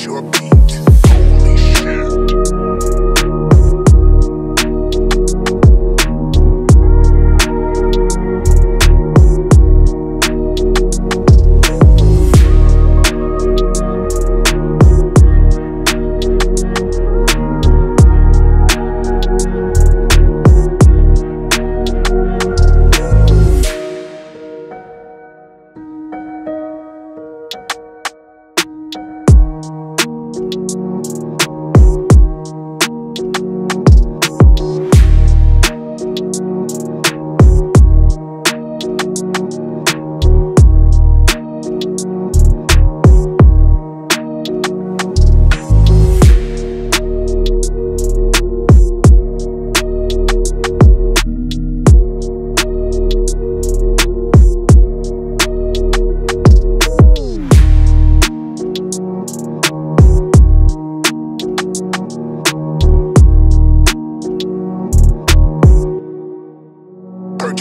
sure.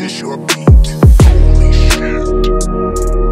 Purchase your beat. Holy shit.